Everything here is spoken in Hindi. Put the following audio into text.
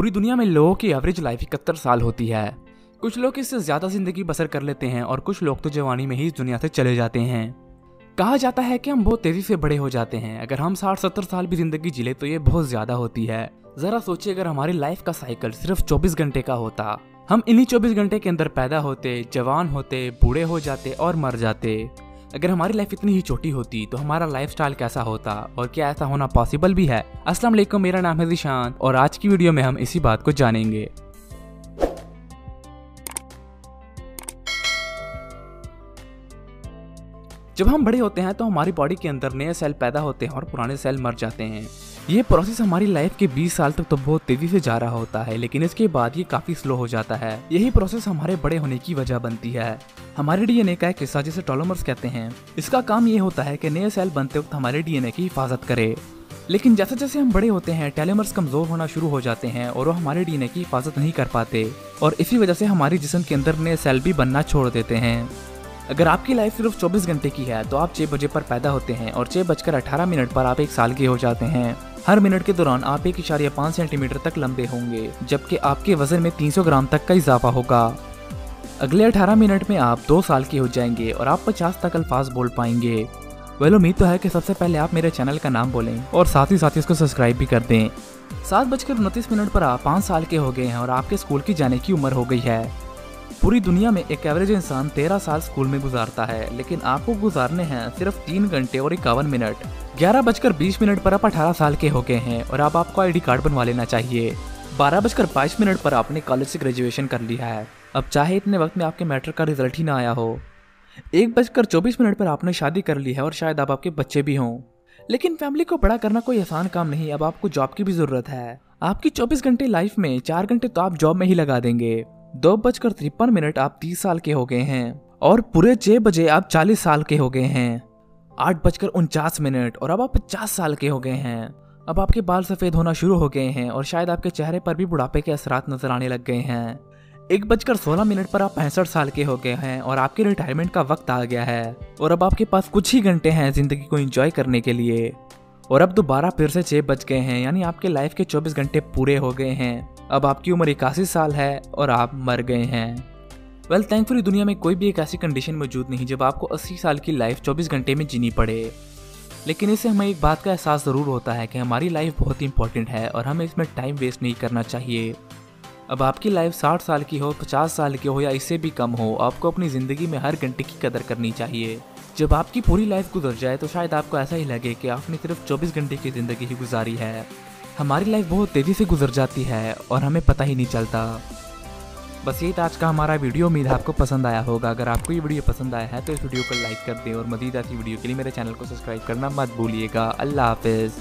पूरी दुनिया में लोगों की एवरेज लाइफ इकहत्तर साल होती है। कुछ लोग इससे ज़्यादा ज़िंदगी बसर कर लेते हैं और कुछ लोग तो जवानी में ही इस दुनिया से चले जाते हैं। कहा जाता है कि हम बहुत तेज़ी से बड़े हो जाते हैं। अगर हम साठ सत्तर साल भी ज़िंदगी ज़िले तो ये बहुत ज़्यादा होती है। जरा सोचिए, अगर हमारी लाइफ का साइकिल सिर्फ़ 24 घंटे का होता, हम इन्हीं 24 घंटे के अंदर पैदा होते, जवान होते, बूढ़े हो जाते और मर जाते। अगर हमारी लाइफ इतनी ही छोटी होती तो हमारा लाइफ कैसा होता और क्या ऐसा होना पॉसिबल भी है? वालेकुम, मेरा नाम है जिशान और आज की वीडियो में हम इसी बात को जानेंगे। जब हम बड़े होते हैं तो हमारी बॉडी के अंदर नए सेल पैदा होते हैं और पुराने सेल मर जाते हैं। ये प्रोसेस हमारी लाइफ के 20 साल तक तो बहुत तेज़ी से जा रहा होता है, लेकिन इसके बाद ये काफ़ी स्लो हो जाता है। यही प्रोसेस हमारे बड़े होने की वजह बनती है। हमारे डीएनए का एक हिस्सा जिसे टोलोमर्स कहते हैं। इसका काम ये होता है कि नए सेल बनते वक्त हमारे डीएनए की हिफाजत करे। लेकिन जैसे जैसे हम बड़े होते हैं टेलोमर्स कमज़ोर होना शुरू हो जाते हैं और वो हमारे डीएनए की हिफाजत नहीं कर पाते। और इसी वजह से हमारे जिसम के अंदर नए सेल भी बनना छोड़ देते हैं। अगर आपकी लाइफ सिर्फ़ 24 घंटे की है तो आप छह बजे पर पैदा होते हैं और छह बजकर अठारह मिनट पर आप एक साल के हो जाते हैं। हर मिनट के दौरान आप एक इशारिया पाँच सेंटीमीटर तक लंबे होंगे, जबकि आपके वज़न में 300 ग्राम तक का इजाफा होगा। अगले 18 मिनट में आप दो साल के हो जाएँगे और आप 50 तक अल्फाज बोल पाएँगे। वेल, उम्मीद तो है कि सबसे पहले आप मेरे चैनल का नाम बोलें और साथ ही साथ इसको सब्सक्राइब भी कर दें। सात बजकर उनतीस मिनट पर आप पाँच साल के हो गए हैं और आपके स्कूल की जाने की उम्र हो गई है। पूरी दुनिया में एक एवरेज इंसान तेरह साल स्कूल में गुजारता है, लेकिन आपको गुजारने हैं सिर्फ़ तीन घंटे और इक्यावन मिनट। ग्यारह बजकर बीस मिनट पर आप अठारह साल के हो गए हैं और अब आपको आईडी कार्ड बनवा लेना चाहिए। बारह बजकर बाईस मिनट पर आपने कॉलेज से ग्रेजुएशन कर लिया है। अब चाहे इतने वक्त में आपके मैट्रिक का रिज़ल्ट ही ना आया हो। एक बजकर चौबीस मिनट पर आपने शादी कर ली है और शायद अब आपके बच्चे भी हों। लेकिन फैमिली को बड़ा करना कोई आसान काम नहीं, अब आपको जॉब की भी ज़रूरत है। आपकी 24 घंटे लाइफ में चार घंटे तो आप जॉब में ही लगा देंगे। दो बजकर तिरपन मिनट आप तीस साल के हो गए हैं और पूरे छह बजे आप चालीस साल के हो गए हैं। आठ बजकर उनचास मिनट और अब आप पचास साल के हो गए हैं। अब आपके बाल सफ़ेद होना शुरू हो गए हैं और शायद आपके चेहरे पर भी बुढ़ापे के असरात नज़र आने लग गए हैं। एक बजकर सोलह मिनट पर आप पैंसठ साल के हो गए हैं और आपके रिटायरमेंट का वक्त आ गया है और अब आपके पास कुछ ही घंटे हैं ज़िंदगी को एंजॉय करने के लिए। और अब दोबारा फिर से छह बज गए हैं यानी आपके लाइफ के चौबीस घंटे पूरे हो गए हैं। अब आपकी उम्र इक्यासी साल है और आप मर गए हैं। वेल well, थैंकफुली दुनिया में कोई भी एक ऐसी कंडीशन मौजूद नहीं जब आपको 80 साल की लाइफ 24 घंटे में जीनी पड़े। लेकिन इससे हमें एक बात का एहसास ज़रूर होता है कि हमारी लाइफ बहुत ही इंपॉर्टेंट है और हमें इसमें टाइम वेस्ट नहीं करना चाहिए। अब आपकी लाइफ 60 साल की हो 50 साल की हो या इससे भी कम हो आपको अपनी ज़िंदगी में हर घंटे की कदर करनी चाहिए। जब आपकी पूरी लाइफ गुजर जाए तो शायद आपको ऐसा ही लगे कि आपने सिर्फ़ 24 घंटे की ज़िंदगी ही गुजारी है। हमारी लाइफ बहुत तेज़ी से गुजर जाती है और हमें पता ही नहीं चलता। बस यही था आज का हमारा वीडियो उम्मीद आपको पसंद आया होगा। अगर आपको ये वीडियो पसंद आया है तो इस वीडियो को लाइक कर दें और मजीद ऐसी वीडियो के लिए मेरे चैनल को सब्सक्राइब करना मत भूलिएगा। अल्लाह हाफिज़।